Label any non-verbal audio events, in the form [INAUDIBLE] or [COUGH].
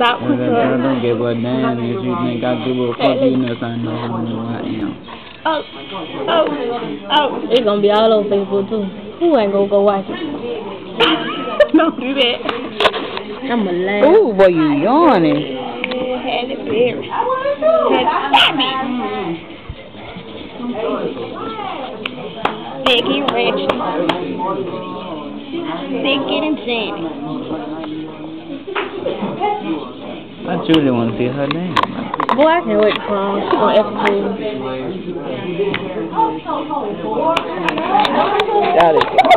Stop And with that don't give a damn if you think I give a fuck you unless I know who I am. Oh, oh, oh. It's gonna be all over Facebook too. Who ain't gonna go watch it? [LAUGHS] Don't do that. I'ma laugh. Ooh, boy, you yawning. Halle Berry. Halle Becky Rich. Becky and Sandy. I truly want to see her name. Boy, I can't wait to prom on F2. That is